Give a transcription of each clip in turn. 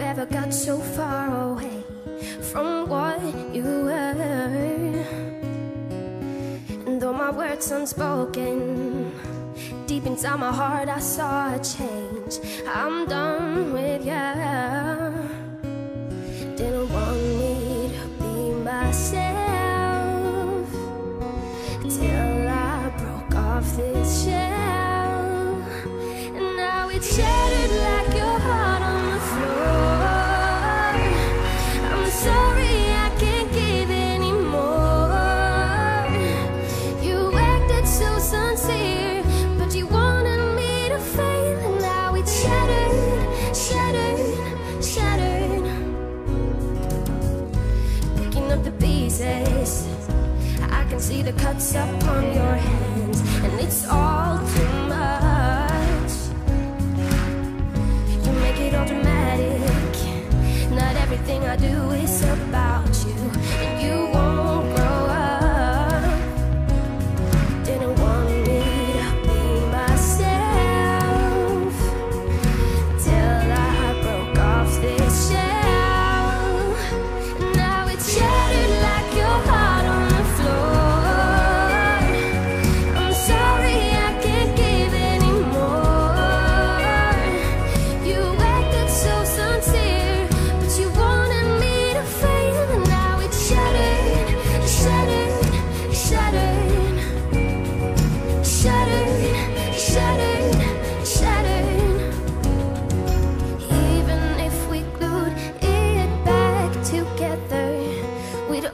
Ever got so far away from what you were? And though my words unspoken, deep inside my heart I saw a change. I'm done with you. The cuts up on your hands, and it's all too much. You make it all dramatic. Not everything I do is about you,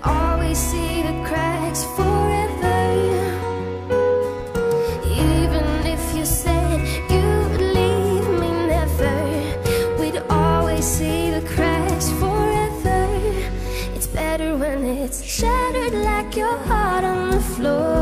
always see the cracks forever. Even if you said you'd leave me never, we'd always see the cracks forever. It's better when it's shattered like your heart on the floor.